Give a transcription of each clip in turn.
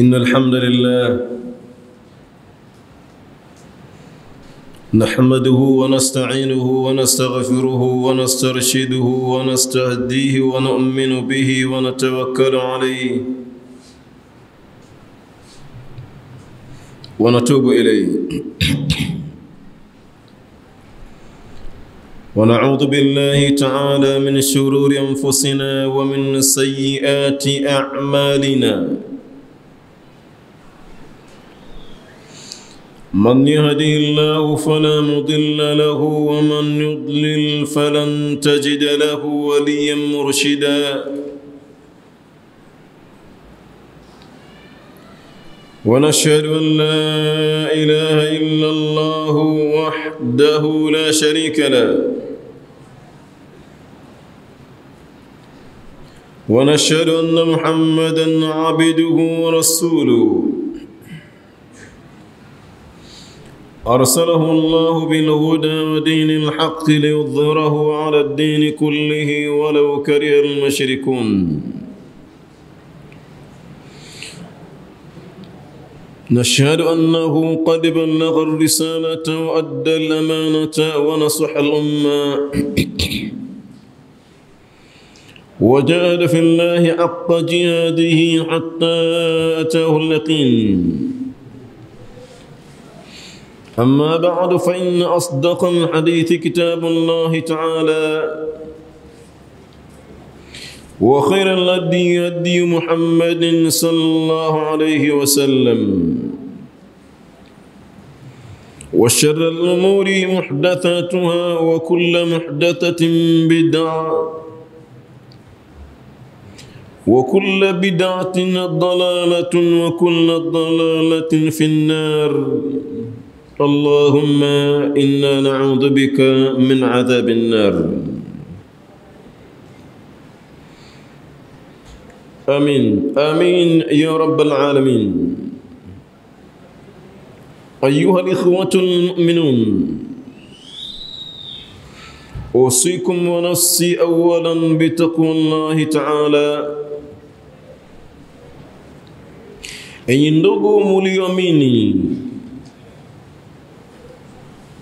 إن الحمد لله نحمده ونستعينه ونستغفره ونسترشده ونستهديه ونؤمن به ونتوكل عليه ونتوب إليه. ونعوذ بالله تعالى من شرور أنفسنا ومن سيئات أعمالنا. من يهده الله فلا مضل له ومن يضلل فلن تجد له وليا مرشدا. ونشهد أن لا إله إلا الله وحده لا شريك له. ونشهد أن محمدا عبده ورسوله. أرسله الله بالهدى ودين الحق ليظهره على الدين كله ولو كره المشركون. نشهد أنه قد بلغ الرسالة وأدى الأمانة ونصح الأمة. وجاهد في الله حق جهاده حتى أتاه اليقين. أما بعد فإن أصدق الحديث كتاب الله تعالى وخير الهدي هدي محمد صلى الله عليه وسلم وشر الأمور محدثاتها وكل محدثة بدعة وكل بدعة ضلالة وكل ضلالة في النار. اللهم إنا نعوذ بك من عذاب النار. آمين. آمين يا رب العالمين. أيها الإخوة المؤمنون أوصيكم ونفسي أولا بتقوى الله تعالى. enyi ndugu mulioamini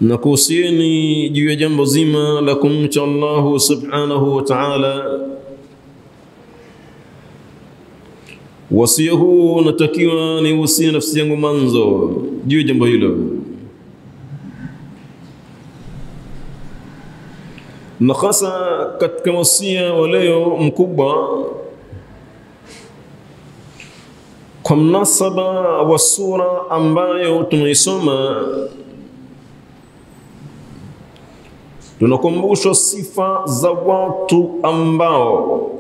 na kuhusieni juu ya jambo zima la kumcha Allahu subhanahu wa ta'ala. Wasia huu natakiwa ni usia nafsi yangu mwanzo juu ya jambo hilo, na hasa katika wasia wa leo mkubwa kwa mnasaba wa sura ambayo tumeisoma tunakumbushwa sifa za watu ambao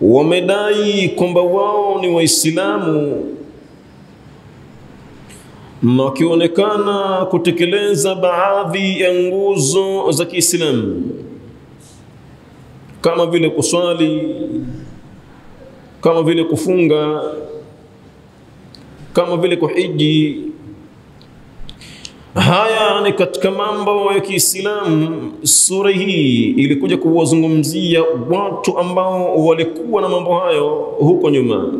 wamedai kwamba wao ni Waislamu na wakionekana kutekeleza baadhi ya nguzo za Kiislamu kama vile kuswali, kama vile kufunga, kama vile kuhiji Haya ni katika mambo ya Kiislamu. Sura hii ilikuja kuwazungumzia watu ambao walikuwa na mambo hayo huko nyuma,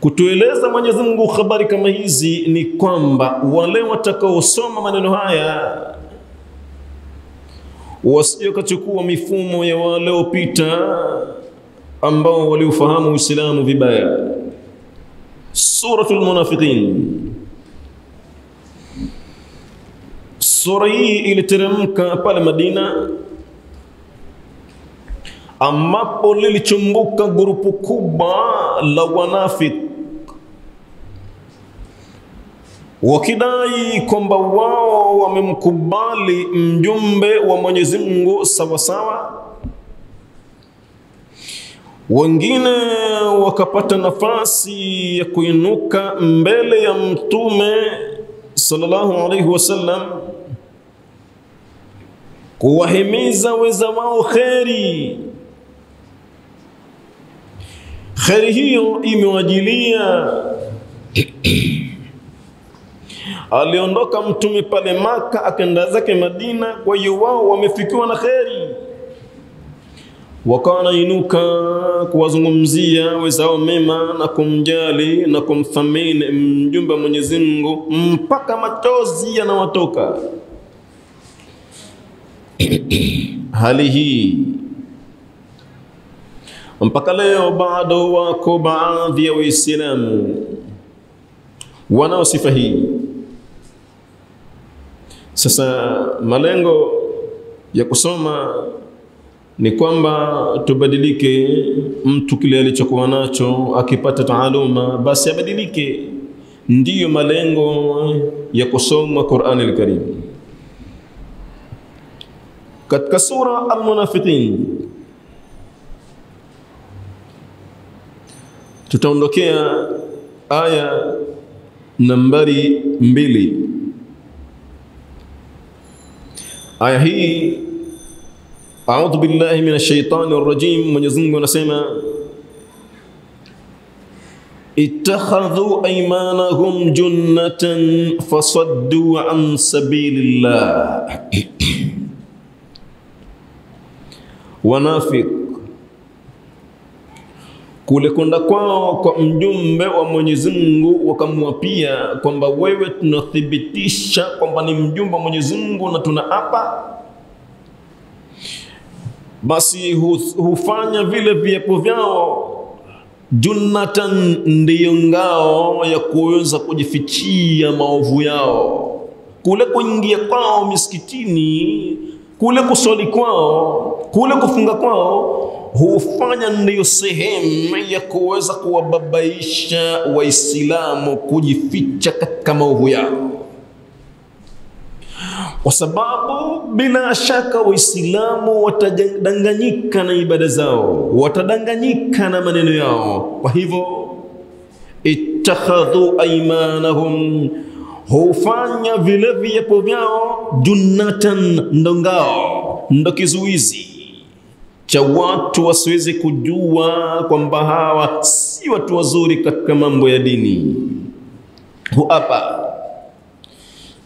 kutueleza Mwenyezi Mungu habari kama hizi ni kwamba wale watakaosoma maneno haya wasije wakachukua mifumo ya waliopita ambao waliofahamu Uislamu vibaya. Suratul Munafiqin Sura hii iliteremka pale Madina, ambapo lilichumbuka grupu kubwa la wanafiki wakidai kwamba wao wamemkubali mjumbe wa Mwenyezi Mungu sawasawa. Wengine wakapata nafasi ya kuinuka mbele ya Mtume sallallahu alaihi wasallam kuwahimiza weza wao kheri. Kheri hiyo imewajilia. Aliondoka mtume pale Maka akaenda zake Madina, kwa hiyo wao wamefikiwa na kheri. wakawa wanainuka kuwazungumzia wezao mema na kumjali na kumthamini mjumbe wa Mwenyezi Mungu mpaka machozi yanawatoka. Hali hii mpaka leo bado wako baadhi ya Waislamu wanao sifa hii. Sasa malengo ya kusoma ni kwamba tubadilike. Mtu kile alichokuwa nacho akipata taaluma, basi abadilike. Ndiyo malengo ya kusoma Qur'an al-Karim. Katika sura Al-Munafiqin tutaondokea aya nambari mbili. Aya hii A'udhu billahi minash shaitani rrajim. Mwenyezi Mungu anasema ittakhadhu aymanahum junnatan fasaddu an sabilillah. Wanafik kule kwenda kwao kwa mjumbe wa Mwenyezi Mungu wakamwapia kwamba wewe tunathibitisha kwamba ni mjumbe wa Mwenyezi Mungu na tunaapa. Basi hufanya vile viapo vyao. Junnatan, ndiyo ngao ya kuweza kujifichia maovu yao. Kule kuingia kwao misikitini, kule kuswali kwao, kule kufunga kwao hufanya ndiyo sehemu ya kuweza kuwababaisha Waislamu kujificha katika maovu yao kwa sababu bila shaka Waislamu watadanganyika na ibada zao, watadanganyika na maneno yao. Kwa hivyo ittakhadhu aymanahum, hufanya vile viapo vyao junatan, ndo ngao, ndo kizuizi cha watu wasiwezi kujua kwamba hawa si watu wazuri katika mambo ya dini. Huapa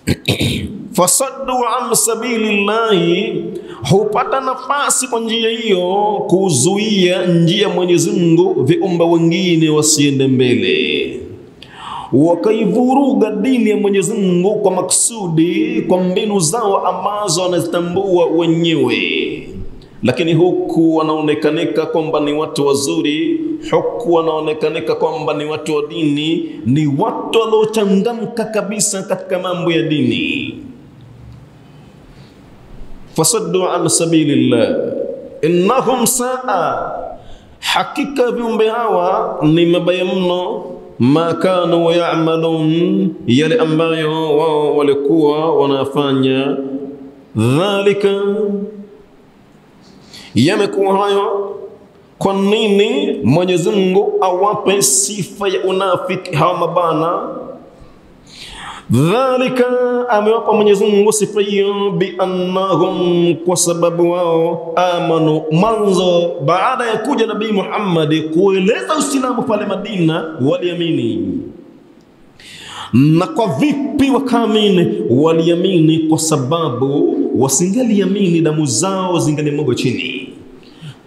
fasaddu an sabilillahi, hupata nafasi kwa njia hiyo kuzuia njia Mwenyezi Mungu, viumbe wengine wasiende mbele, wakaivuruga dini ya Mwenyezi Mungu kwa maksudi, kwa mbinu zao ambazo wanazitambua wenyewe. Lakini huku wanaonekanika kwamba ni watu wazuri, huku wanaonekanika kwamba ni watu wa dini, ni watu waliochangamka kabisa katika mambo ya dini. fasaddu an sabilillah innahum saa, hakika viumbe hawa ni mabaya mno ma kanu yamalun, yale ambayo wao walikuwa wanafanya. Dhalika yamekuwa hayo. Kwa nini Mwenyezi Mungu awape sifa ya unafiki hawa mabana? Dhalika, amewapa Mwenyezi Mungu sifa hiyo, biannahum, kwa sababu wao amanu, mwanzo baada ya kuja Nabii Muhammad kueleza Uislamu pale Madina, waliamini na kwa vipi wakaamini? Waliamini kwa sababu wasingaliamini damu zao zingalimwagwa chini.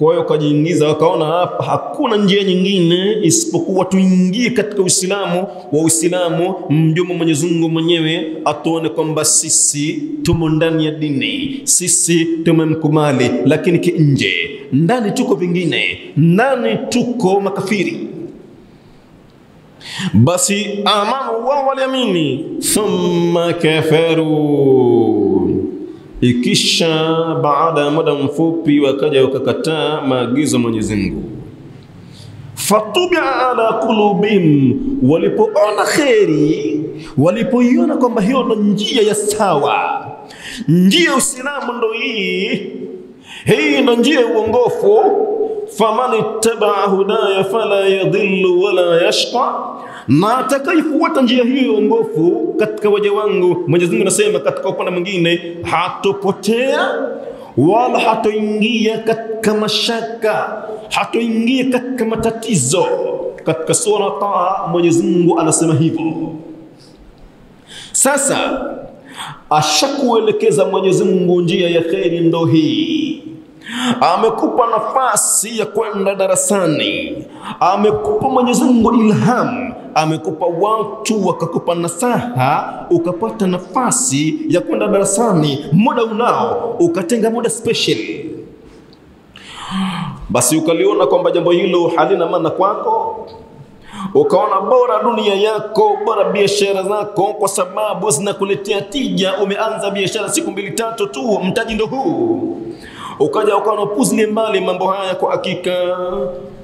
Kwa hiyo wakajiingiza, wakaona hapa hakuna njia nyingine isipokuwa tuingie katika Uislamu wa Uislamu, mjomo Mwenyezi Mungu mwenyewe atuone kwamba sisi tumo ndani ya dini, sisi tumemkubali, lakini kinje, ndani tuko vingine, ndani tuko makafiri. Basi amanu, wao waliamini, thumma kafaru, ikisha baada ya muda mfupi wakaja wakakataa maagizo ya Mwenyezi Mungu. Fatubia ala kulubim, walipoona kheri, walipoiona kwamba hiyo ndo njia ya sawa, njia ya Uislamu ndo hii, hii ndo njia ya uongofu faman ittabaa hudaya fala yadhillu wala yashqa, na atakaifuata njia hiyo ongofu katika waja wangu, Mwenyezi Mungu anasema katika upande mwingine, hatopotea wala hatoingia katika mashaka, hatoingia katika matatizo. Katika sura Taha Mwenyezi Mungu anasema hivyo. Sasa ashakuelekeza Mwenyezi Mungu njia ya kheri ndo hii amekupa nafasi ya kwenda darasani, amekupa Mwenyezi Mungu ilham, amekupa watu wakakupa nasaha, ukapata nafasi ya kwenda darasani, muda unao, ukatenga muda special, basi ukaliona kwamba jambo hilo halina maana kwako ukaona bora dunia yako bora biashara zako kwa sababu zinakuletea tija. Umeanza biashara siku mbili tatu tu, mtaji ndo huu, ukaja ukaona puzilie mbali mambo haya kwa hakika,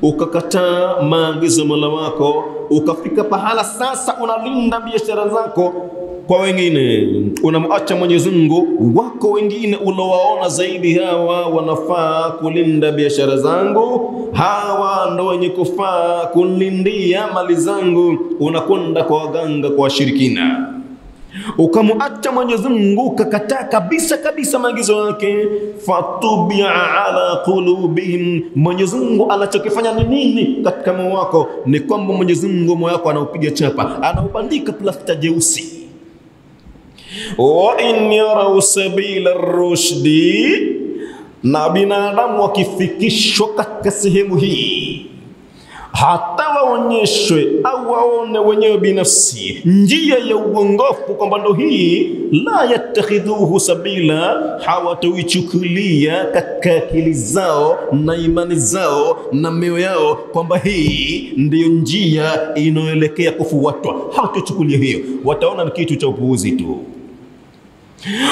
ukakataa maagizo Mola wako, ukafika pahala sasa unalinda biashara zako. Kwa wengine, unamwacha Mwenyezi Mungu. Wako wengine ulowaona zaidi, hawa wanafaa kulinda biashara zangu, hawa ndo wenye kufaa kulindia mali zangu, unakwenda kwa waganga, kwa washirikina ukamwacha Mwenyezi Mungu, ukakataa kabisa kabisa maagizo yake. fatubia ala qulubihim, Mwenyezi Mungu anachokifanya ni nini katika moyo wako? Ni kwamba Mwenyezi Mungu moyo wako anaupiga chapa, anaubandika plasta jeusi wa in yarau sabila rushdi, na binadamu wakifikishwa katika sehemu hii, hata waonyeshwe au waone wenyewe binafsi njia ya uongofu kwamba ndo hii, la yattakhidhuhu sabila, hawatoichukulia katika akili zao na imani zao na mioyo yao kwamba hii ndiyo njia inayoelekea kufuatwa. Hawatochukulia hiyo, wataona ni kitu cha upuuzi tu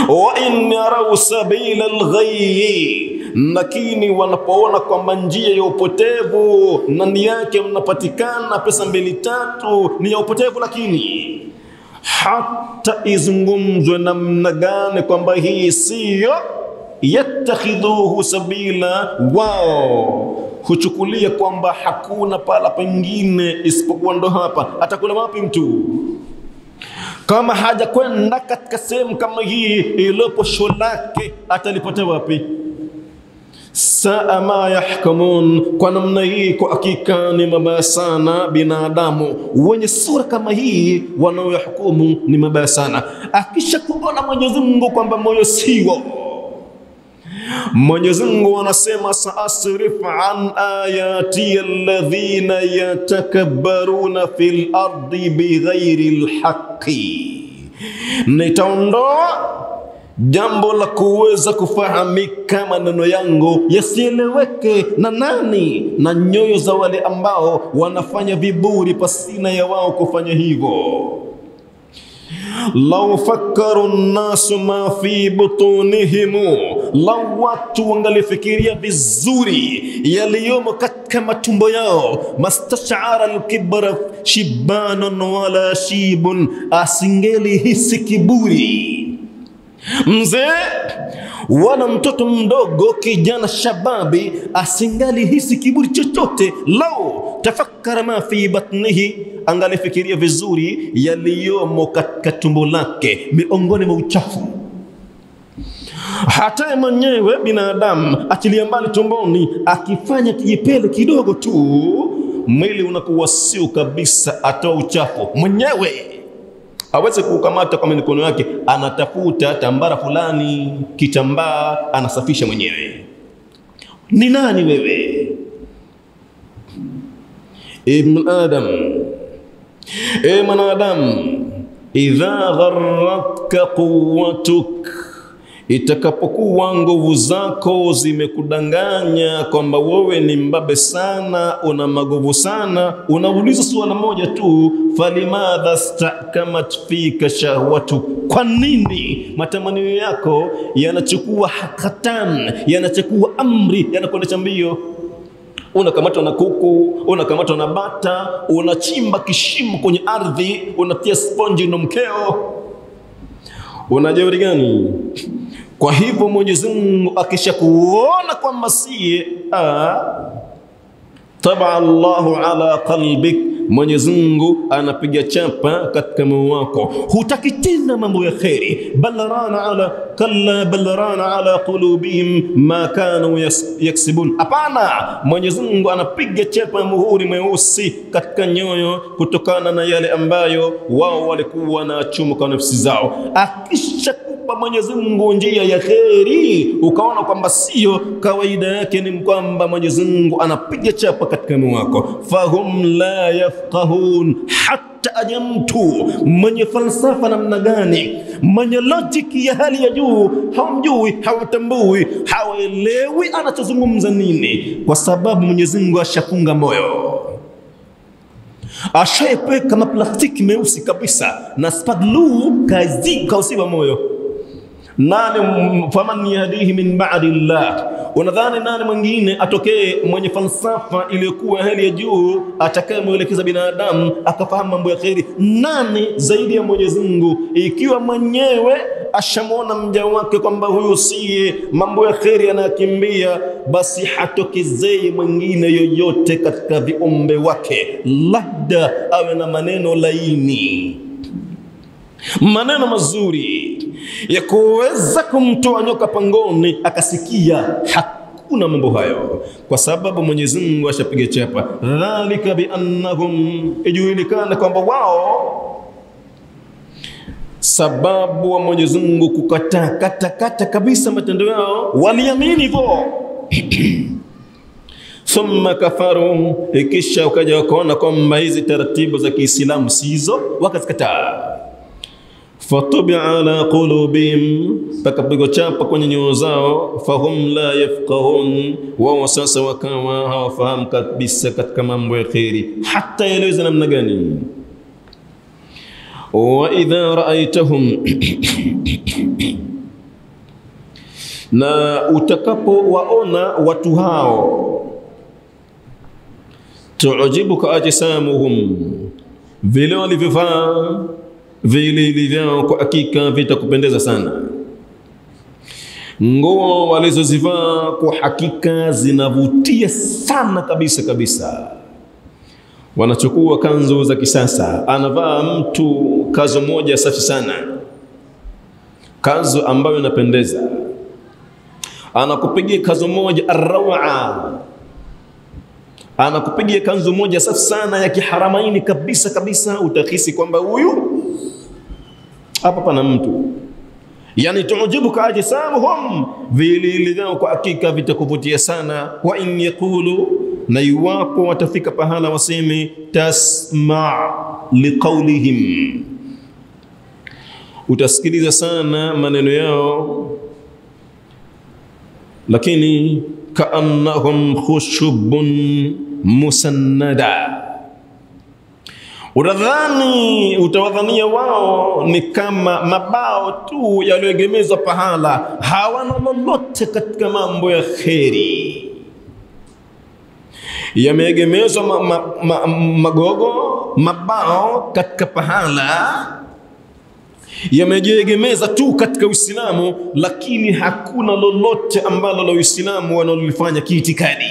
wa in yarau sabila alghayyi, lakini wanapoona kwamba njia ya upotevu ndani yake mnapatikana pesa mbili tatu ni ya upotevu, lakini hata izungumzwe namna gani kwamba hii siyo, yattakhidhuhu sabila, wao huchukulia kwamba hakuna pala pengine isipokuwa ndo hapa. Atakula wapi mtu kama haja kwenda katika sehemu kama hii iliyopo posho lake atalipata wapi? Saa ma yahkumun, kwa namna hii kwa hakika ni mabaya sana. Binadamu wenye sura kama hii wanaoyahukumu ni mabaya sana. Akisha kuona Mwenyezi Mungu kwamba moyo siwo Mwenyezi Mungu anasema saasrif an ayati alladhina yatakabbaruna fil ardi bighairi lhaqi, nitaondoa jambo la kuweza kufahamika maneno yangu yasieleweke na nani, na nyoyo za wale ambao wanafanya viburi pasina ya wao kufanya hivyo. Lau fakaru nnasu ma fi butunihimu, lau watu wangalifikiria vizuri yaliyomo katika matumbo yao. Mastashara lkibra shibanun wala shibun, asingeli hisi kiburi mzee wala mtoto mdogo, kijana shababi, asingali hisi kiburi chochote. Lau tafakkara ma fi batnihi, angalifikiria vizuri yaliyomo katika tumbo lake miongoni mwa uchafu. Hata mwenyewe binadamu achilia mbali tumboni, akifanya kijipele kidogo tu, mwili unakuwa sio kabisa, atoa uchafu mwenyewe aweze kukamata kwa mikono yake, anatafuta tambara fulani, kitambaa, anasafisha mwenyewe. Ni nani wewe? Ibn Adam, e mwanadamu, idha gharratka quwwatuk, itakapokuwa nguvu zako zimekudanganya kwamba wewe ni mbabe sana, una maguvu sana, unauliza suala moja tu, falimadha stakamat fika shahwatu, kwa nini? Matamanio yako yanachukua hakatan, yanachukua amri, yanakuendesha mbio unakamatwa na kuku, unakamatwa na bata, unachimba kishimo kwenye ardhi, unatia sponji na mkeo. Una jeuri gani? Kwa hivyo Mwenyezi Mungu akishakuona kwamba siye taba Allahu ala qalbik, Mwenyezi Mungu anapiga chapa katika moyo wako, hutaki tena mambo ya kheri. balrana ala kalla balrana ala qulubihim ma kanu yaksibun. Hapana, Mwenyezi Mungu anapiga chapa muhuri mweusi katika nyoyo kutokana na yale ambayo wao walikuwa na chumu kwa nafsi zao. Akisha kupa Mwenyezi Mungu njia ya kheri, ukaona kwamba sio kawaida yake, ni kwamba Mwenyezi Mungu anapiga chapa katika moyo wako, fahum la yafqahun hata aje mtu mwenye falsafa namna gani, mwenye logic ya hali ya juu, hamjui, hawatambui, hawaelewi anachozungumza nini, kwa sababu Mwenyezi Mungu ashafunga moyo. Ashaepeka maplastiki meusi kabisa na spadlu kausiba moyo nani faman yahdihi min ba'di llah unadhani nani mwingine atokee mwenye falsafa iliyokuwa hali ya juu atakayemwelekeza binadamu akafahamu mambo ya kheri? Nani zaidi ya mwenyezi mungu? Ikiwa mwenyewe ashamwona mja wake kwamba huyu siye mambo ya kheri anayakimbia basi hatokezei mwingine yoyote katika viumbe wake. Labda awe na maneno laini maneno mazuri ya kuweza kumtoa nyoka pangoni akasikia hakuna mambo hayo. Kwa sababu mwenyezi mungu ashapiga chapa dhalika biannahum ijulikana kwamba wao sababu wa mwenyezi mungu kukataa kata kata kabisa matendo yao waliamini hivyo. Thumma kafaru ikisha ukaja wakaona kwamba hizi taratibu za kiislamu sizo wakazikataa فطبع على قلوبهم. فكبقوا شابا كون يوزاو فهم لا يفقهون. ووساس وكما وفهم كات بسكت كما مبخيري حتى يلوزنا منغاني وإذا رأيتهم نا أتكبوا وأنا وتهاو. تعجبك أجسامهم. فيلو لفيفان vilili vyao kwa hakika vitakupendeza sana. Nguo walizozivaa kwa hakika zinavutia sana kabisa kabisa. Wanachukua kanzu za kisasa, anavaa mtu kanzu moja safi sana, kanzu ambayo inapendeza, anakupigia kanzu moja arrawa anakupigia kanzu moja safi sana ya kiharamaini kabisa kabisa, utahisi kwamba huyu hapa pana mtu. Yani tuujibuka ajsamuhum, vilili vyao kwa hakika vitakuvutia sana. Wa in yaqulu, na iwapo watafika pahala waseme tasma liqaulihim, utasikiliza sana maneno yao, lakini kaannahum khushubun musannada Utadhani, utawadhania wao ni kama mabao tu yaliyoegemezwa pahala, hawana lolote katika mambo ya kheri. Yameegemezwa ma, ma, ma, magogo mabao katika pahala, yamejiegemeza tu katika Uislamu, lakini hakuna lolote ambalo la Uislamu wanalolifanya kiitikadi.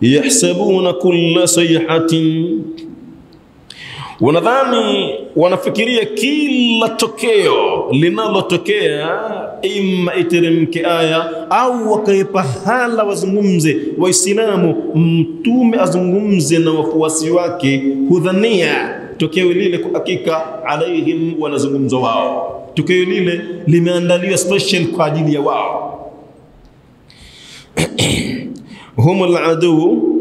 yahsabuna kulla sayhatin wanadhani wanafikiria kila tokeo linalotokea ima iteremke aya au wakae pahala wazungumze waislamu mtume azungumze na wafuasi wake hudhania tokeo lile kwa hakika alaihim wanazungumzwa wao. Tokeo lile limeandaliwa special kwa ajili ya wao. Humul aladuu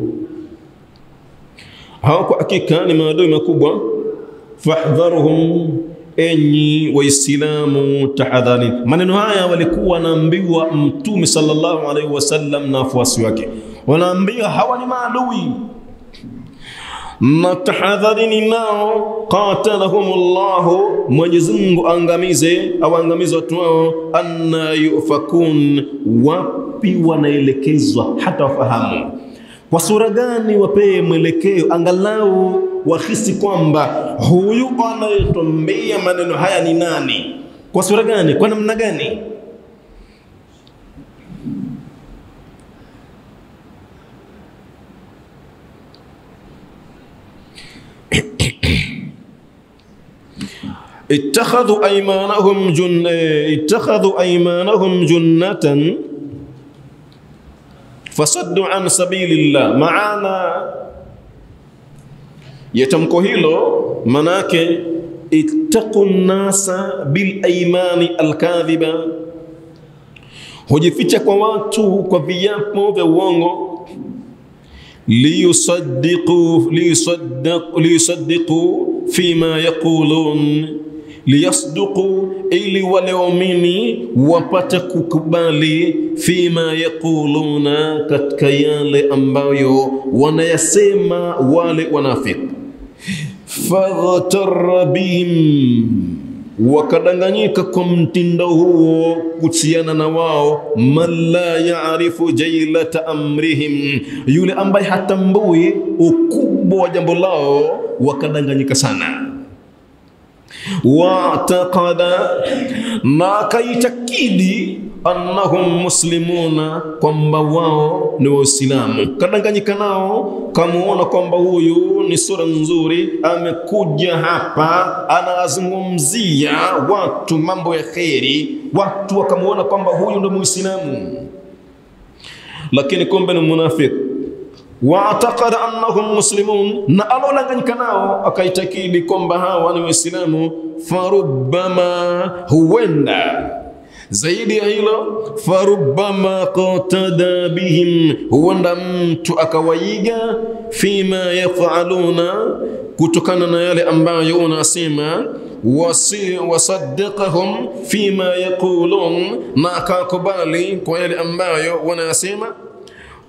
hao kwa hakika ni maadui makubwa fahdharuhum enyi waislamu tahadhari maneno haya walikuwa wanaambiwa mtume sallallahu alaihi wasallam na wafuasi wake wanaambiwa hawa ni maadui na tahadharini nao qatalahum llahu mwenyezi mungu angamize au angamize watu wao anna yufakun wapi wanaelekezwa hata wafahamu Kwa sura gani wapee mwelekeo, angalau wahisi kwamba huyu anayetwambia maneno haya ni nani? Kwa sura gani? Kwa namna gani? ittakhadhu aymanahum junna ittakhadhu aymanahum junnatan fasaddu an sabilillah. Maana ya tamko hilo manake ittaqu nnasa bil aymani alkadhiba, hujificha kwa watu kwa viapo vya uongo liyusaddiqu liyusaddiqu fima yaqulun liyasduqu, ili wale waumini wapate kukubali fima yaquluna, katika yale ambayo wanayasema wale wanafiki. Fadhtara bihim, wakadanganyika kwa mtindo huo kuhusiana na wao. Man la yarifu jailata amrihim, yule ambaye hatambui ukubwa wa jambo lao, wakadanganyika sana wataqada na akaitakidi annahum muslimuna, kwamba wao ni Waislamu. Kadanganyika nao, kamuona kwamba huyu ni sura nzuri, amekuja hapa anazungumzia watu mambo ya kheri, watu wakamuona kwamba huyu ndo Muislamu, lakini kumbe ni munafiki waatakada annahum muslimun, na alolanganyika nao akaitakidi kwamba hawa ni Waislamu. Farubbama, huenda zaidi ya hilo, farubbama qatada bihim, huenda mtu akawaiga fima yafaluna, kutokana na yale ambayo unasema wasi wasaddaqahum fima yaqulun, na akakubali kwa yale ambayo wanasema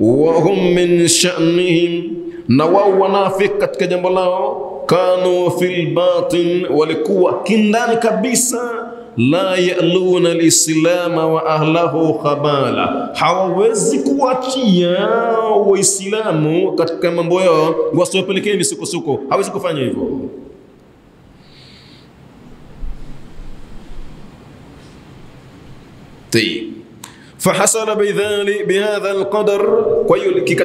wahum min sha'nihim, na wao wanafiki katika jambo lao. Kanu fil batin, walikuwa kindani kabisa. La yaluna lislama wa ahlahu khabala, hawawezi kuachia Waislamu katika mambo yao wasiwapelekee misukosuko, hawezi kufanya hivyo. Tayib فحصل بذلك بهذا القدر.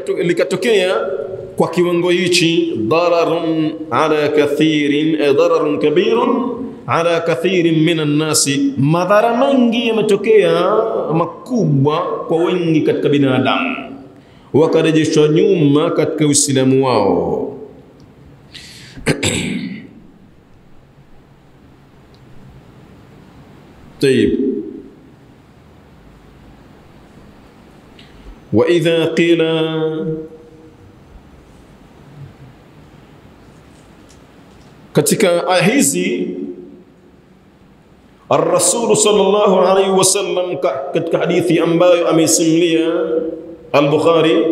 اللي كتوكيا كوكي ونغويتشي ضرر على كثير إيه، ضرر كبير على كثير من الناس. ما ضر متوكيا مكوبا كوينغي كتكبين آدم وكرجي شونيوم ما كتكو السلام واو. طيب. وإذا قيل katika aya hizi Ar-Rasul sallallahu alaihi wasallam katika hadithi ambayo ameisimulia Al-Bukhari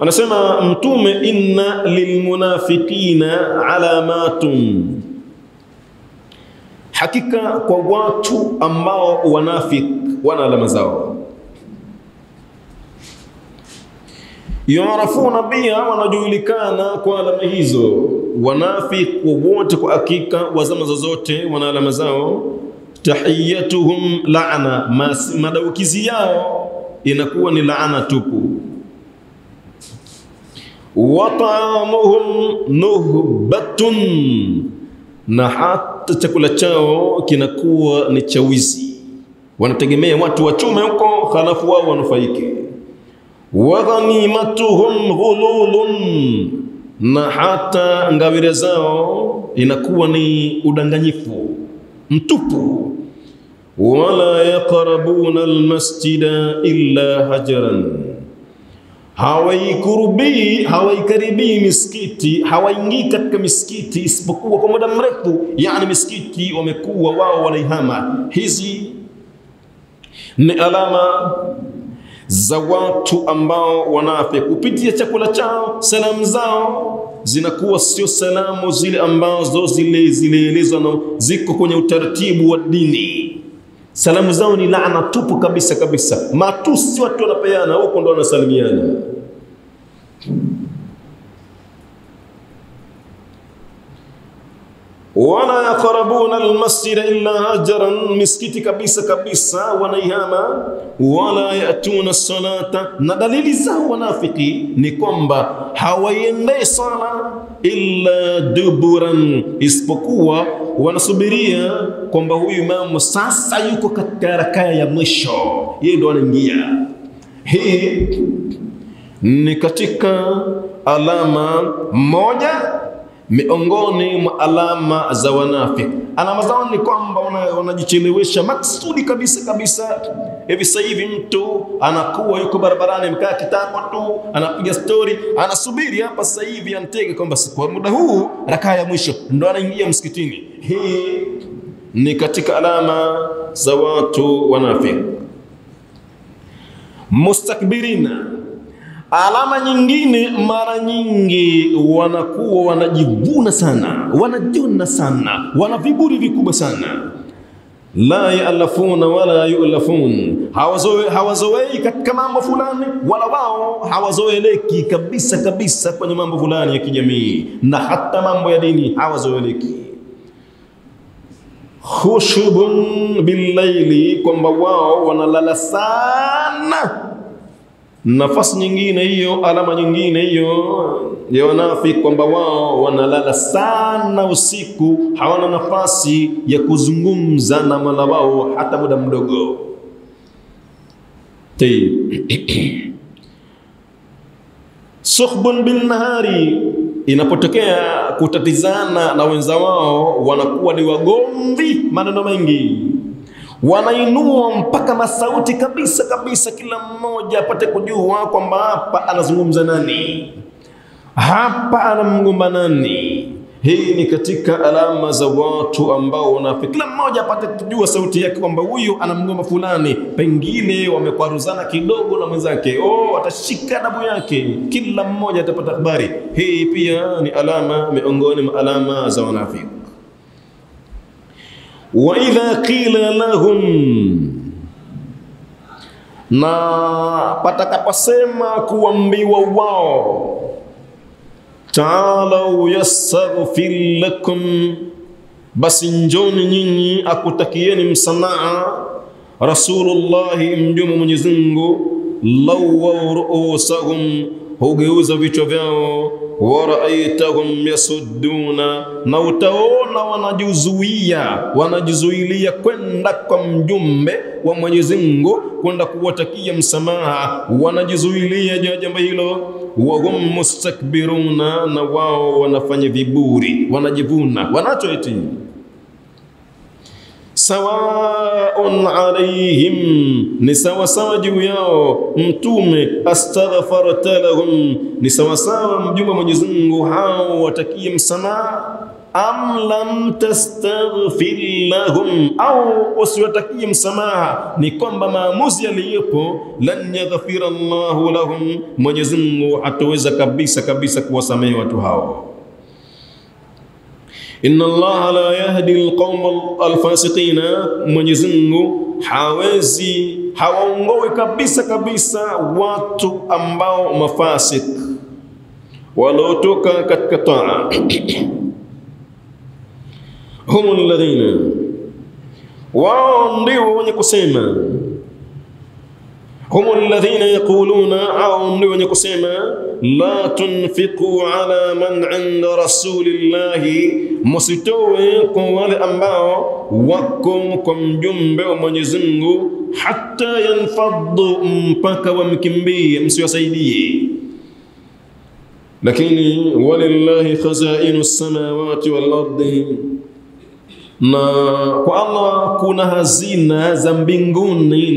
anasema Mtume, inna lilmunafiqina alamatun, hakika kwa watu ambao wanafik wana alama zao Yarafuna pia wanajulikana kwa alama hizo. Wanafiki wote kwa hakika wa zama zozote wana alama zao. Tahiyatuhum laana, madaukizi yao inakuwa ni laana tupu. Wataamuhum nuhbatun, na hata chakula chao kinakuwa ni chawizi. Wanategemea watu wachume huko, halafu wao wanufaike wa ghanimatuhum ghululun, na hata ngawira zao inakuwa ni udanganyifu mtupu. Wala yaqrabuna almasjida illa hajaran, hawaikurubii hawaikaribii misikiti, hawaingii katika misikiti isipokuwa kwa muda mrefu. Yani misikiti wamekuwa wao wanaihama. Hizi ni alama za watu ambao wanafe kupitia chakula chao, salamu zao zinakuwa sio salamu zile ambazo zile zilielezwa na ziko kwenye utaratibu wa dini. Salamu zao ni laana tupu kabisa kabisa, matusi watu wanapeana huko, ndo wanasalimiana. Wala yaqrabuna almasjida illa hajaran, misikiti kabisa kabisa wanaihama. Wala yatuna salata, na dalili za wanafiki ni kwamba hawaiendei sala illa duburan, isipokuwa wanasubiria kwamba huyu imamu sasa yuko katika rakaa ya mwisho, yeye ndo anaingia. Hii ni katika alama moja miongoni mwa alama za wanafiki. Alama zao ni kwamba wanajichelewesha maksudi kabisa kabisa. Hivi sasa hivi mtu anakuwa yuko barabarani, amekaa kitambo tu, anapiga stori, anasubiri hapa sasa hivi antege kwamba kwa muda huu rakaa ya mwisho ndo anaingia msikitini. Hii ni katika alama za watu wanafiki. Mustakbirina Alama nyingine, mara nyingi wanakuwa wanajivuna sana, wanajona sana, wana viburi vikubwa sana. La yalafuna wala yulafun, hawazoei hawazoe katika mambo fulani, wala wao hawazoeleki kabisa kabisa kwenye mambo fulani ya kijamii, na hata mambo ya dini hawazoeleki. Khushubun billaili, kwamba wao wanalala sana nafasi nyingine hiyo, alama nyingine hiyo. Ya wanafiki kwamba wao wanalala sana usiku, hawana nafasi ya kuzungumza na Mola wao hata muda mdogo. Suhbun bin nahari, inapotokea kutatizana na wenza wao, wanakuwa ni wagomvi, maneno mengi wanainua mpaka masauti kabisa kabisa, kila mmoja apate kujua kwamba hapa anazungumza nani, hapa anamgomba nani. Hii ni katika alama za watu ambao wanafi, kila mmoja apate kujua sauti yake kwamba huyu anamgomba fulani, pengine wamekwaruzana kidogo na mwenzake, oh, atashika adabu yake, kila mmoja atapata habari. Hii pia ni alama miongoni mwa alama za wanafiki وإذا قيل لهم نا باتاكا باسما كوامبي واو تعالوا يستغفر لكم. بس انجون نيني أكو تكيين مصنع رسول الله انجوم من زنغو لو رؤوسهم hugeuza vichwa vyao, waraaitahum yasudduna, na utaona wanajizuia wanajizuilia kwenda kwa mjumbe wa Mwenyezi Mungu kwenda kuwatakia msamaha, wanajizuilia juu ya jambo hilo. Wahum mustakbiruna, na wao wanafanya viburi, wanajivuna, wanacho eti sawaun alaihim, ni sawasawa juu yao. Mtume astaghfarta lahum, ni sawasawa mjumbe Mwenyezi Mungu hao watakie msamaha am lam tastaghfir lahum, au usiwatakie msamaha, ni kwamba maamuzi yaliyopo, lan yaghfira Allahu lahum, Mwenyezi Mungu hataweza kabisa kabisa kuwasamehe watu hao. إن الله لا يهدي القوم الفاسقين. من حوازي حاوزي. حاوزي كبسة كبسة واتو أمباو مفاسق. ولو توكا كتكتا هم الذين. وانديو ونكسيمان هم الذين يقولون عون لي ونكسيما لا تنفقوا على من عند رسول الله. مسيتوه قوال أمباو وكم كم جمب ومن حتى ينفض مبكا ومكمبي مسيو سيدي. لكن ولله خزائن السماوات والأرض. na kwa Allah kuna hazina za mbinguni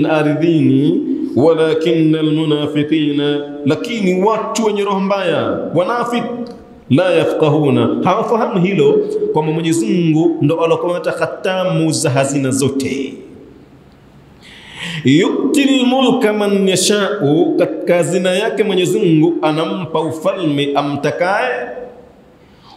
walakin almunafiqina, lakini watu wenye roho mbaya wanafik la yafqahuna, hawafahamu hilo kwamba Mwenyezi Mungu ndo alokamata khatamu za hazina zote. Yukti lmulka man yashau, katika hazina yake Mwenyezi Mungu anampa ufalme amtakaye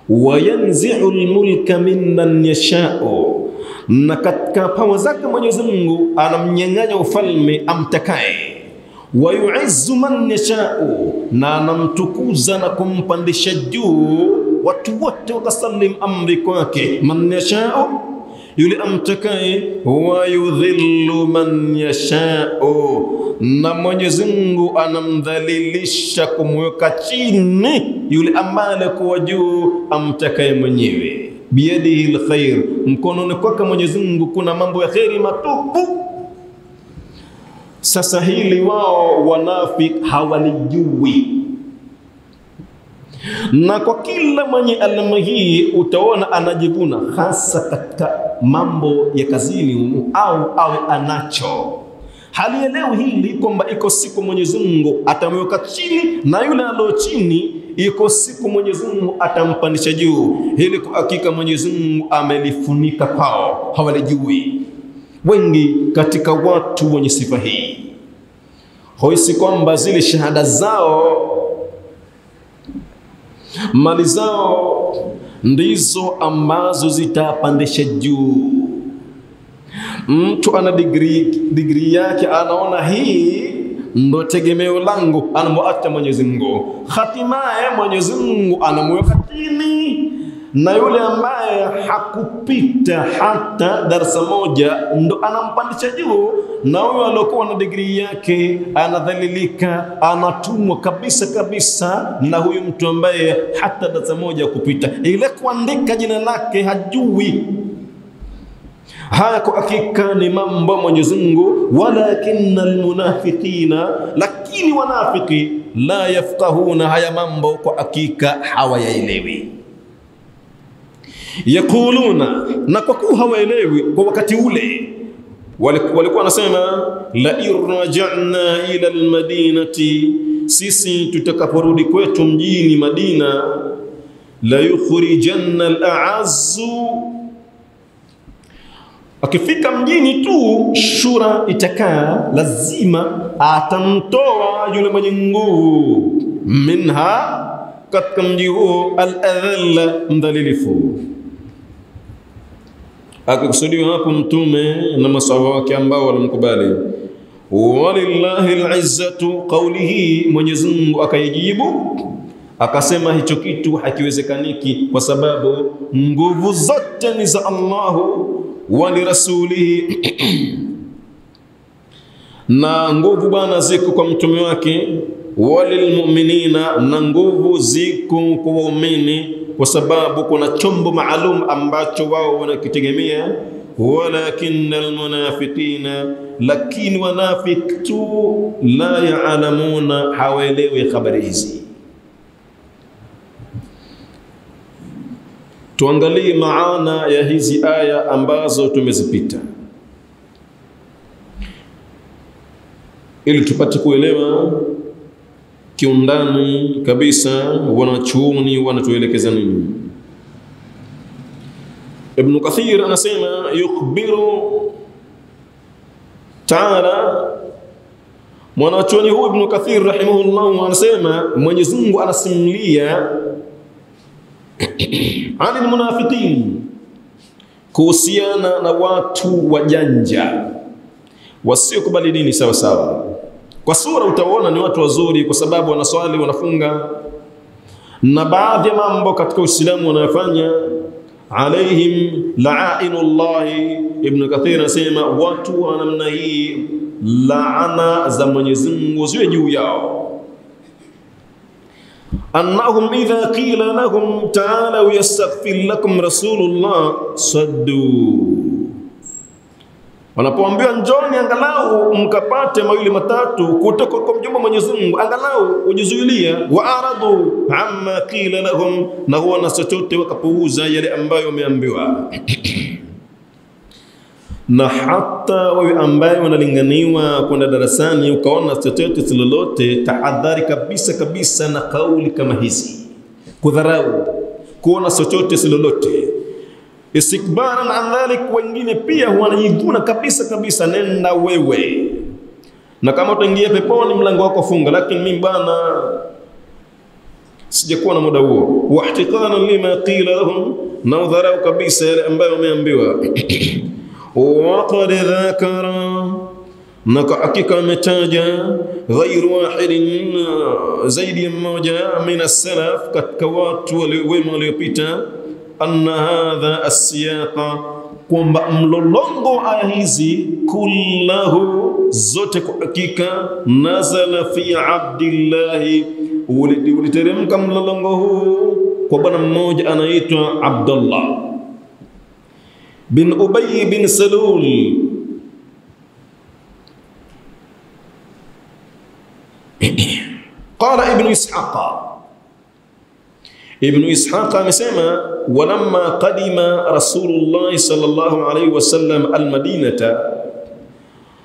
wayanziu lmulka mimman yashau, na katika pawa zake Mwenyezi Mungu anamnyang'anya ufalme amtakaye. Wayuizzu man yashau, na anamtukuza na kumpandisha juu watu wote wakasalim amri kwake. Man yashau, yule amtakaye, wa yudhillu man yashau, na Mwenyezi Mungu anamdhalilisha kumweka chini yule ambaye alikuwa juu amtakaye mwenyewe. Biyadihi lkhair, mkononi kwake Mwenyezi Mungu kuna mambo ya kheri matupu. Sasa hili wao wanafiki hawalijui. Na kwa kila mwenye alama hii utaona anajivuna hasa katika mambo ya kazini au awe anacho. Halielewi hili kwamba iko siku Mwenyezi Mungu atamweka chini na yule alio chini, iko siku Mwenyezi Mungu atampandisha juu. Hili kwa hakika Mwenyezi Mungu amelifunika kwao, hawalijui. Wengi katika watu wenye sifa hii hoisi kwamba zile shahada zao mali zao ndizo ambazo zitapandisha juu. Mtu ana digrii digrii yake, anaona hii ndo tegemeo langu, anamwacha Mwenyezi Mungu. Hatimaye Mwenyezi Mungu anamweka chini, na yule ambaye hakupita hata darasa moja ndo anampandisha juu, na huyo aliokuwa na digrii yake anadhalilika, anatumwa kabisa kabisa na huyu mtu ambaye hata darasa moja kupita, ile kuandika jina lake hajui. Haya kwa hakika ni mambo Mwenyezi Mungu, walakinna almunafiqina, lakini wanafiki la yafqahuna, haya mambo kwa hakika hawayaelewi. Yaquluna, na kwa kuwa hawaelewi kwa wakati ule walikuwa wanasema la irrajana ila almadinati, sisi tutakaporudi kwetu mjini Madina, la yukhrijanna al'azzu, akifika mjini tu shura itakaa, lazima atamtoa yule mwenye nguvu. Minha, katika mji huo, al-adhalla, mdhalilifu. Akikusudiwa hapo mtume na masahaba wake ambao walimkubali. Walillahi alizzatu, qawlihi, Mwenyezi Mungu akaijibu akasema hicho kitu hakiwezekaniki, kwa sababu nguvu zote ni za Allahu wa lirasulihi na nguvu bwana ziko kwa mtume wake, wa walilmuminina, na nguvu ziko kwa waumini kwa sababu kuna chombo maalum ambacho wao wanakitegemea. Walakinna almunafiqina, lakini wanafik tu la yaalamuna, hawaelewi habari hizi. Tuangalie maana ya hizi aya ambazo tumezipita ili tupate kuelewa kiundani kabisa wanachuoni wanatuelekeza nini. Ibn Kathir anasema yukhbiru taala, mwanachuoni huyu Ibn Kathir rahimahullah anasema Mwenyezi Mungu anasimulia ani munafiqin, kuhusiana na watu wajanja wasiokubali dini sawa sawa kwa sura utaona ni watu wazuri, kwa sababu wanaswali, wanafunga na baadhi ya mambo katika Uislamu wanayofanya. Alaihim la'ainullahi, Ibn Kathir anasema watu wa namna hii, laana za Mwenyezi Mungu ziwe juu yao. Annahum idha qila lahum ta'alu yastaghfir lakum rasulullah saddu wanapoambiwa njoni angalau mkapate mawili matatu kutoka kwa mjumbe Mwenyezi Mungu, angalau ujizuilia. wa aradu amma qila lahum, na huwa na chochote wakapuuza yale ambayo wameambiwa. Na hata wewe ambaye unalinganiwa kwenda darasani ukaona chochote lolote, tahadhari kabisa kabisa na kauli kama hizi, kudharau, kuona chochote lolote istikbaran an dhalik, wengine pia wanajivuna kabisa kabisa. Nenda wewe, na kama utaingia peponi mlango wako funga, lakini mimi bwana sijakuwa na muda huo. Wahtiqana lima qila lahum, na udharau kabisa yale ambayo wameambiwa. Waqad dhakara, na kwa hakika ametaja ghairu wahidin, zaidi ya mmoja min as-salaf, katika watu wema waliopita, anna hadha as-siyaqa, kwamba mlolongo wa aya hizi kullahu, zote kwa hakika, nazala fi abdillahi, uliteremka mlolongo huu kwa bwana mmoja anaitwa Abdullah bin Ubay bin Salul qala ibn Ishaqa ibn Ishaqa amesema walamma qadima Rasulullah sallallahu alayhi wasallam almadinata,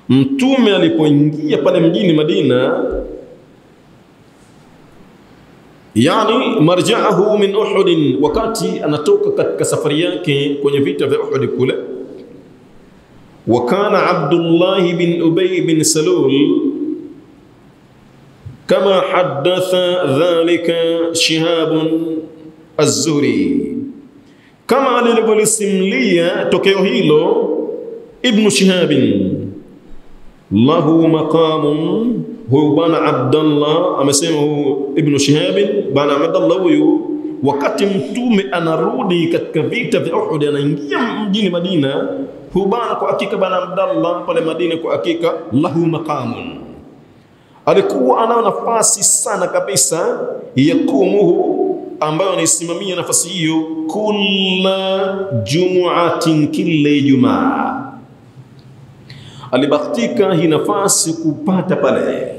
mtume alipoingia pale mjini Madina يعني مرجعه من أحد. وكأتي أنا توكا كسفريا كي كوني فيتا في أحد كولا. وكان عبد الله بن أبي بن سلول كما حدث ذلك شهاب الزهري. كما لنقول السملية توكيو هيلو ابن شهاب. له مقام huyu bwana Abdallah amesema huyu Ibn Shihab, bwana Abdallah huyu, wakati mtume anarudi katika vita vya Uhud, anaingia mjini Madina, huyu bwana kwa hakika, bwana Abdallah pale Madina, kwa hakika lahu maqamun, alikuwa anao nafasi sana kabisa ya kumuhu, ambayo anaisimamia nafasi hiyo kula jumuatin, kila Ijumaa. Alibahatika hii nafasi kupata pale,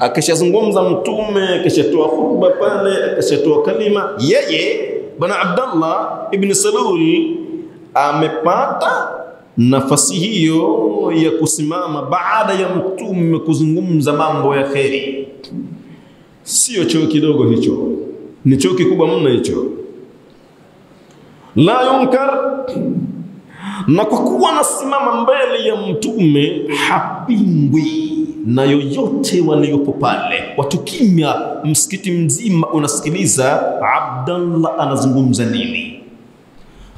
akishazungumza Mtume, akishatoa khutba pale, akishatoa kalima, yeye bwana Abdallah ibn Salul amepata nafasi hiyo ya kusimama baada ya Mtume kuzungumza mambo ya kheri. Sio choo kidogo hicho, ni choo kikubwa mno hicho, la yunkar na kwa kuwa anasimama mbele ya mtume hapingwi na yoyote waliopo pale. Watu kimya, msikiti mzima unasikiliza Abdallah anazungumza nini.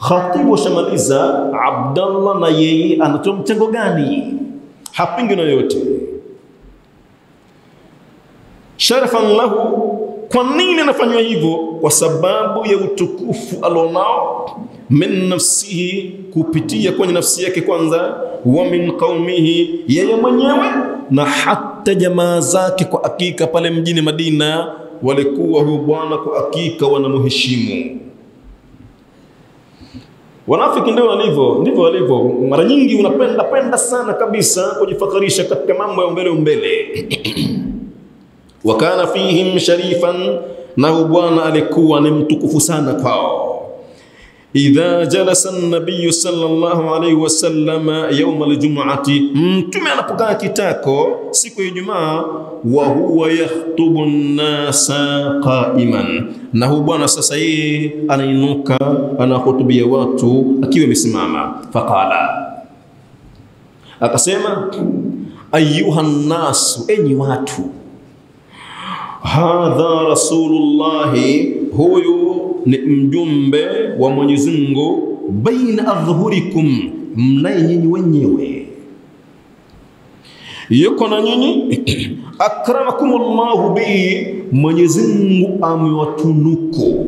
Khatibu ashamaliza, Abdallah na yeye anatoa mchango gani? Hapingwi na yoyote. Sharafan lahu, kwa nini anafanywa hivyo? Kwa sababu ya utukufu alionao min nafsihi, kupitia kwenye nafsi yake kwanza, wa min qaumihi, yeye mwenyewe na hata jamaa zake. Kwa hakika pale mjini Madina walikuwa huyu bwana kwa hakika wanamheshimu. Wanafiki ndio walivyo, ndivyo walivyo. Mara nyingi unapenda penda sana kabisa kujifakharisha katika mambo ya umbele umbele wa kana fihim sharifan, na bwana alikuwa ni mtukufu sana kwao idha jalasa nabiyu sallallahu alayhi wasallam yauma aljumuati, mtume anapokaa kitako siku ya Ijumaa, wa huwa yakhtubu nnasa qaiman, na huyu bwana sasa yeye anainuka anahutubia watu akiwa amesimama. Faqala, akasema ayuha nnasu, enyi watu, hadha rasulullahi, huyu ni mjumbe wa Mwenyezi Mungu, baina adhhurikum, mnaye nyinyi wenyewe, yuko na nyinyi. Akramakumullahu bihi, Mwenyezi Mungu amewatunuku,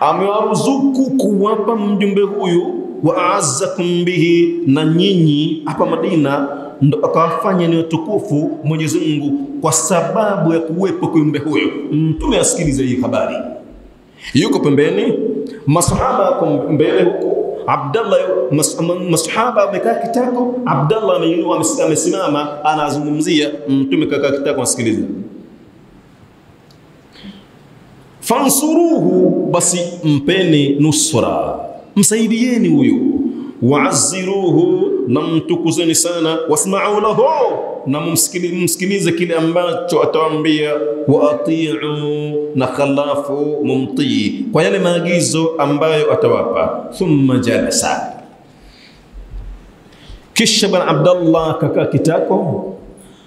amewaruzuku kuwapa mjumbe huyu, wa aazzakum bihi, na nyinyi hapa Madina ndo akawafanya ni watukufu Mwenyezi Mungu kwa sababu ya kuwepo kiumbe huyo. Mtume asikilize hii habari yuko pembeni, masahaba wako mbele huko. Abdallah, masahaba amekaa kitako, Abdallah ameinua, amesimama, anazungumzia. Mtume kakaa kitako, asikiliza. Fansuruhu, basi mpeni nusra, msaidieni huyu. Waaziruhu, na mtukuzeni sana. Wasmau lahu, na mumsikilize kile ambacho atawaambia. Wa atiu, na khalafu mumtii kwa yale maagizo ambayo atawapa. Thumma jalasa, kisha bwana Abdallah kakaa kitako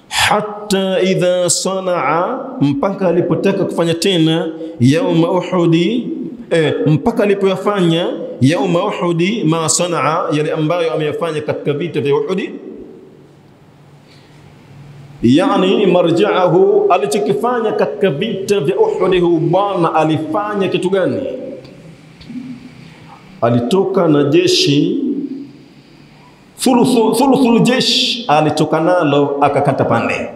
hata idha sanaa, mpaka alipotaka kufanya tena yauma Uhudi, eh, mpaka alipoyafanya yauma Uhudi, ma sanaa, yale ambayo ameyafanya katika vita vya Uhudi. yani marjaahu, alichokifanya katika vita vya Uhudi. Huu bwana alifanya kitu gani? Alitoka na jeshi thuluthu thuluthul jeshi, alitoka nalo akakata pande.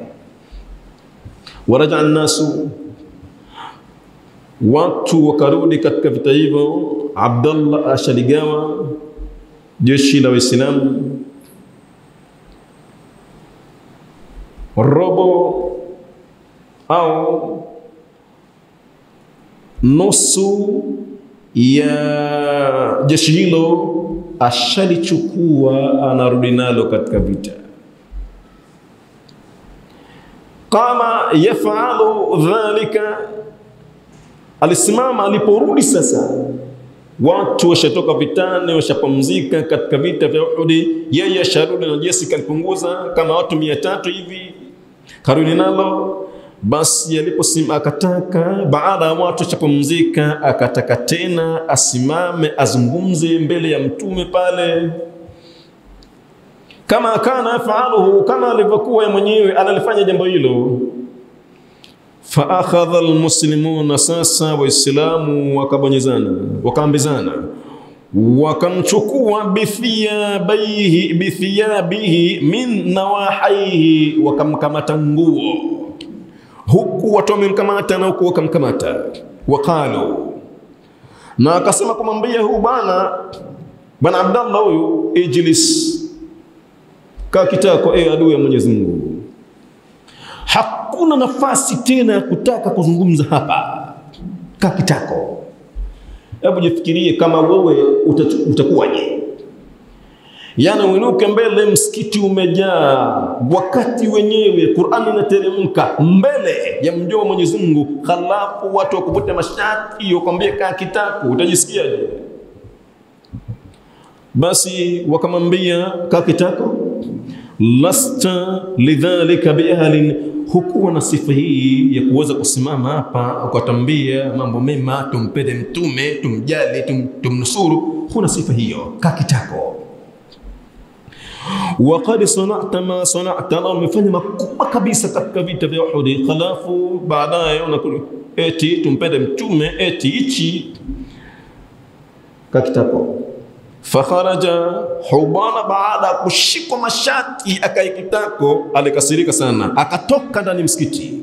Waraja nnasu, watu wakarudi katika vita hivyo. Abdallah ashaligawa jeshi la Waislamu robo au nusu ya jeshi hilo ashalichukua, anarudi nalo katika vita. Kama yafalu dhalika, alisimama aliporudi sasa watu washatoka vitani, washapumzika katika vita vya Uhud. Yeye asharudi na jeshi kalipunguza kama watu mia tatu hivi, karudi nalo. Basi Aliposimama akataka, baada ya watu washapumzika, akataka tena asimame azungumze mbele ya mtume pale, kama kana yafaluhu, kama alivyokuwa mwenyewe analifanya jambo hilo faakhadha almuslimuna, sasa Waislamu wakabonyezana wakaambizana, wakamchukua bithiyabihi bithiyabihi min nawahaihi, wakamkamata nguo huku watu wamemkamata na huku wakamkamata. Waqalu, na akasema kumwambia huu bwana bwana Abdallah huyu, ijlis, kaa kitako, e adui ya Mwenyezi Mungu hakuna nafasi tena ya kutaka kuzungumza hapa, kaa kitako. Hebu jifikirie kama wewe utakuwaje? Yaani uinuke mbele, msikiti umejaa, wakati wenyewe Qur'ani inateremka mbele ya mjomba Mwenyezi Mungu, halafu watu wakuvuta mashati wakwambie kaa kitako, utajisikiaje? Basi wakamwambia kaa kitako, lasta lidhalika biahlin hukuwa na sifa hii ya kuweza kusimama hapa ukatambia mambo mema, tumpende mtume, tumjali, tum, tumnusuru. Huna sifa hiyo, kaa kitako. Waqad sanata ma sanata, na umefanya makubwa kabisa katika vita vya Uhud. Halafu baadaye unakuja eti tumpende mtume, eti hichi, kaa kitako. Fakharaja Hubana, baada ya kushikwa mashati akaikitako, alikasirika sana, akatoka ndani msikiti.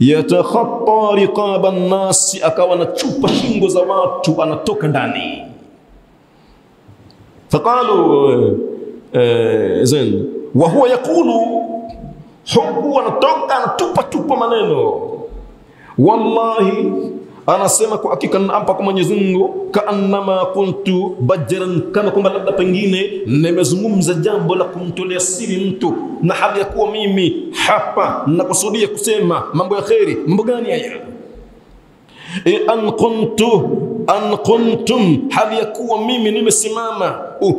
Yatakhatta riqaba nnasi, akawa na chupa shingo za watu, anatoka ndani. Faqalu eh, zen wa huwa yaqulu, huku anatoka anatupa tupa maneno, wallahi anasema kwa hakika naapa kwa Mwenyezi Mungu, kaannama kuntu bajaran, kama kwamba labda pengine nimezungumza jambo la kumtolea siri mtu, na hali ya kuwa mimi hapa nakusudia kusema mambo ya kheri. Mambo gani haya? E, an kuntu an kuntum, hali ya kuwa mimi nimesimama,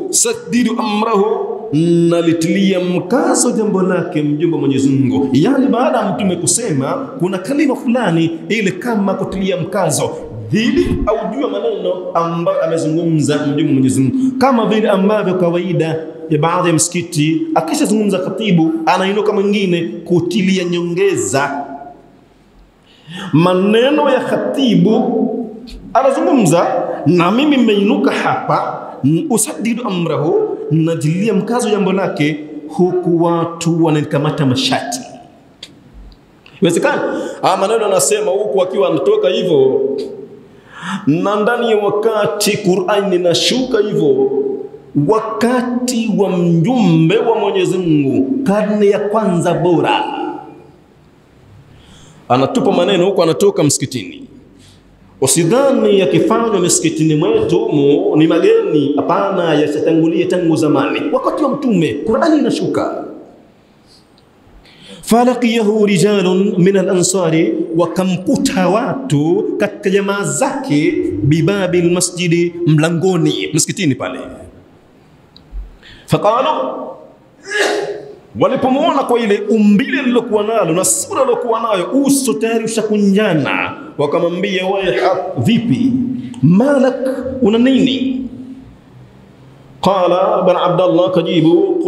usaddidu amrahu nalitilia mkazo jambo lake mjumbe wa Mwenyezi Mungu. Yani baada ya mtume kusema kuna kalima fulani ile kama kutilia mkazo. Dhidi au jua maneno ambayo amezungumza mjumbe wa Mwenyezi Mungu, kama vile ambavyo kawaida ya baadhi ya msikiti akishazungumza khatibu anainuka mwingine kutilia nyongeza. Maneno ya khatibu anazungumza, na mimi mmeinuka hapa usadidu amrahu, najilia mkazo jambo lake, huku watu wanakamata mashati. Iwezekana haya maneno anasema huku akiwa anatoka hivyo, na ndani ya wakati Qur'ani inashuka hivyo, wakati wa mjumbe wa Mwenyezi Mungu, karne ya kwanza bora, anatupa maneno huku anatoka msikitini. Usidhani yakifanywa misikitini mwetu mu ni mageni. Hapana, yashatangulia tangu zamani, wakati wa Mtume Qur'ani inashuka. Falaqiyahu rijalun min al-ansari, wakamkuta watu katika jamaa zake, bibabi lmasjidi, mlangoni msikitini pale. Faqalu, walipomwona kwa ile umbile lilokuwa nalo na sura lilokuwa nayo, uso tayari ushakunjana, wakamwambia waiha, vipi malak, una nini? Qala ibn Abdallah kajibu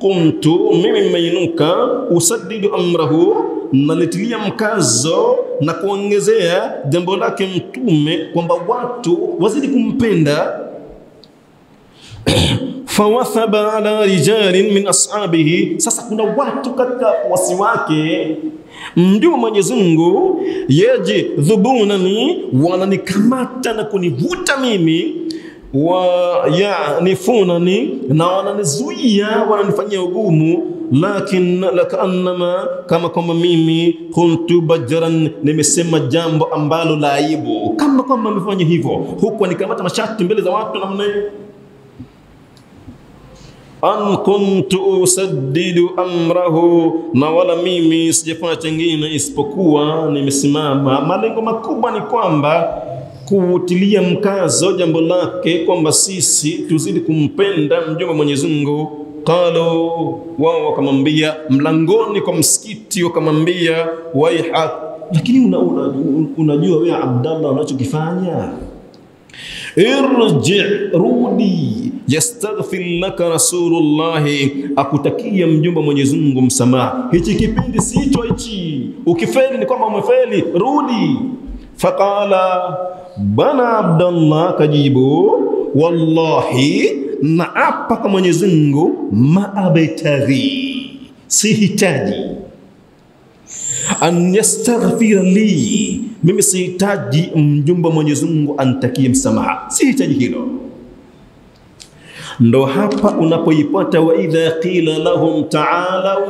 kuntu, mimi mmeinuka, usaddidu amrahu, nalitilia mkazo na kuongezea jambo lake Mtume kwamba watu wazidi kumpenda fawathaba ala rijalin min ashabihi. Sasa kuna watu katika wasi wake mjuma Mwenyezi Mungu yajidhubunani, wananikamata na kunivuta mimi wa yanifunani, na wananizuia wananifanyia ugumu, lakin lakaannama, kama kwamba mimi kuntu bajaran, nimesema jambo ambalo la aibu, kama kwamba amefanya hivyo, huku anikamata mashati mbele za watu namna an kuntu usaddidu amrahu, na wala mimi sijafanya chengine isipokuwa nimesimama. Malengo makubwa ni kwamba kuutilia mkazo jambo lake kwamba sisi tuzidi kumpenda mjumbe Mwenyezi Mungu. Qalu, wao wakamwambia mlangoni kwa msikiti, wakamwambia waiha, lakini unajua una, una wewe Abdallah unachokifanya Irji, rudi, yastaghfir laka Rasulullahi, akutakia mjumba Mwenyezi Mungu msamaha. Hichi kipindi sicho hichi, ukifeli ni kwamba umefeli, rudi. Faqala, bana Abdallah kajibu, wallahi naapa kwa Mwenyezi Mungu, ma abtaghi, sihitaji an yastaghfira li, mimi sihitaji mjumba Mwenyezi Mungu antakie msamaha, sihitaji hilo. Ndo hapa unapoipata wa idha qila lahum ta'alau,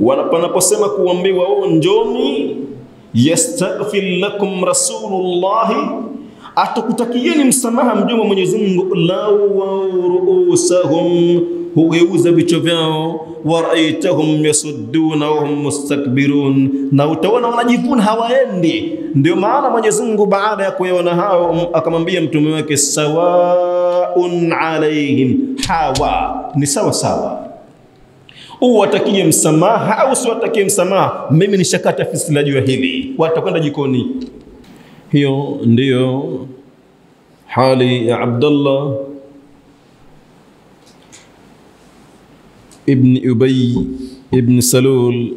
wanaposema kuambiwa wao njoni, yastaghfir lakum rasulullahi, atakutakieni msamaha mjumba Mwenyezi Mungu, lau ruusahum hugeuza vichwa vyao, waraitahum yasudduna wahum mustakbirun, na utaona wanajivuna hawaendi. Ndio maana Mwenyezi Mungu baada ya kuyaona hao akamwambia mtume wake, sawaun alaihim, hawa ni sawa sawa, uwatakie msamaha au siwatakie msamaha, mimi nishakata fisila juu ya hili, watakwenda jikoni. Hiyo ndiyo hali ya Abdullah ibn Ubay ibn Salul.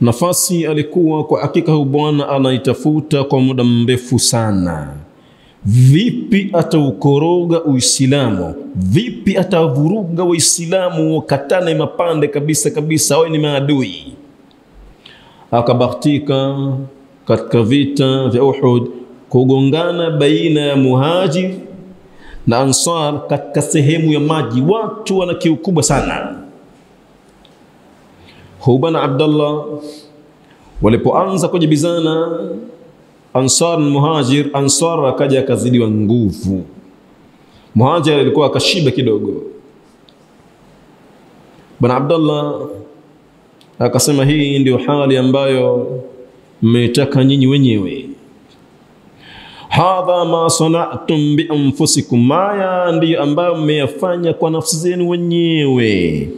Nafasi alikuwa kwa hakika huyu bwana anaitafuta kwa muda mrefu sana. Vipi ataukoroga Uislamu? Vipi atavuruga Waislamu wakatane mapande kabisa kabisa, wawe ni maadui. Akabahatika katika vita vya Uhud kugongana baina ya muhajir na Ansar katika sehemu ya maji, watu wana kiu kubwa sana. Hubana Abdallah walipoanza kujibizana Ansar na Muhajir, Ansar akaja akazidiwa nguvu, Muhajir alikuwa akashiba kidogo. Bwana Abdallah akasema, hii ndio hali ambayo mmeitaka nyinyi wenyewe hadha ma sanatum bi anfusikum, ndiyo ambayo mmeyafanya kwa nafsi zenu wenyewe.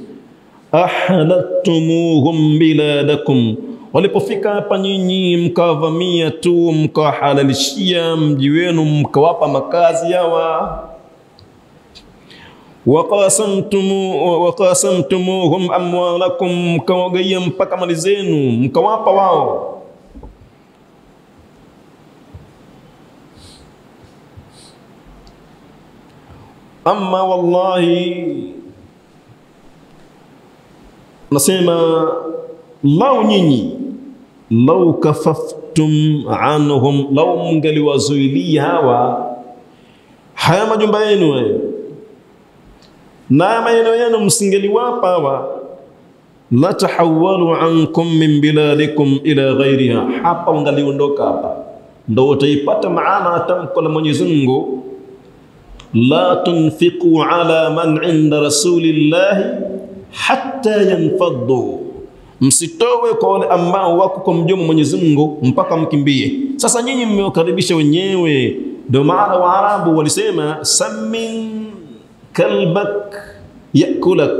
Ahalattumuhum biladakum, walipofika hapa nyinyi mkawavamia tu mkawahalalishia mji wenu mkawapa makazi yawa waqasamtumuhum amwalakum, mkawagaia mpaka mali zenu mkawapa wao Amma wallahi, nasema lau nyinyi lau kafaftum anhum, lau mngaliwazuilia hawa haya majumba yenu hayo na maeneo yenu msingeliwapa hawa, la tahawalu ankum min biladikum ila ghairiha, hapa ungaliondoka hapa, ndo utaipata maana tamko la Mwenyezi Mungu la tunfiqu ala man inda rasulillahi hatta yanfaddu, msitowe kwa wale ambao wako kwa mjomo Mwenyezi Mungu mpaka mkimbie. Sasa nyinyi mmewakaribisha wenyewe, ndio maana Waarabu walisema samin kalbak yakulak,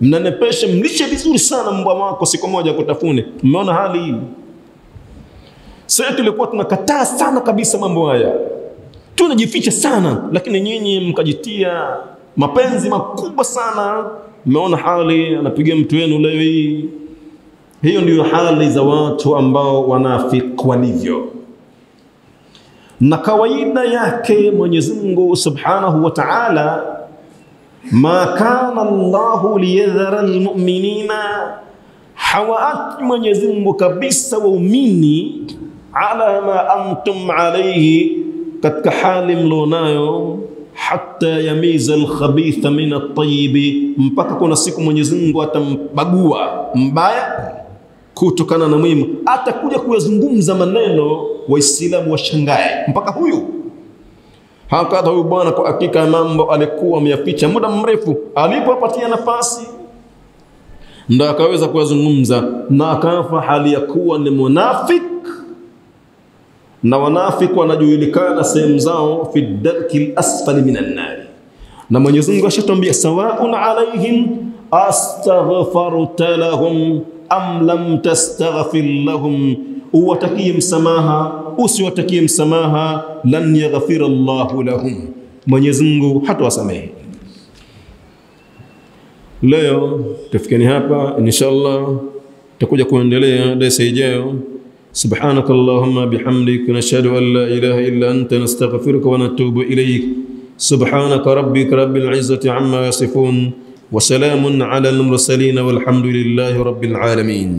mnanepeshe, mlishe vizuri sana mbwa wako, siku moja kutafune. Mmeona hali hii? Sasa tulikuwa tunakataa sana kabisa mambo haya tunajificha sana, lakini nyinyi mkajitia mapenzi makubwa sana. Mmeona hali anapiga mtu wenu leo hii. Hiyo ndiyo hali za watu ambao wanafiki walivyo, na kawaida yake Mwenyezi Mungu Subhanahu wa Ta'ala, ma kana Allahu liyadhara almu'minina, hawaati Mwenyezi Mungu kabisa waumini ala ma antum alayhi, katika hali mlionayo hata yamiza alkhabitha min at-tayyib, mpaka kuna siku Mwenyezi Mungu atambagua mbaya kutokana na mwema, atakuja kuyazungumza maneno Waislamu washangae, mpaka huyu. Hakadha huyu bwana, kwa hakika mambo alikuwa ameyaficha muda mrefu, alipopatia nafasi ndo akaweza kuyazungumza, na akafa hali ya kuwa ni munafik na wanafiki wanajulikana sehemu zao fi darki lasfali minan nari, na Mwenyezi Mungu ashatwambia sawaun alaihim astaghfarta lahum am lam tastaghfir lahum, uwatakie msamaha usiwatakie msamaha, lan yaghfira Allahu lahum, Mwenyezi Mungu hatawasamehe. Leo tufikeni hapa, inshallah takuja kuendelea darasa ijayo. سبحانك اللهم بحمدك نشهد أن لا إله إلا أنت نستغفرك ونتوب إليك. سبحانك ربك رب العزة عما يصفون وسلام على المرسلين والحمد لله رب العالمين.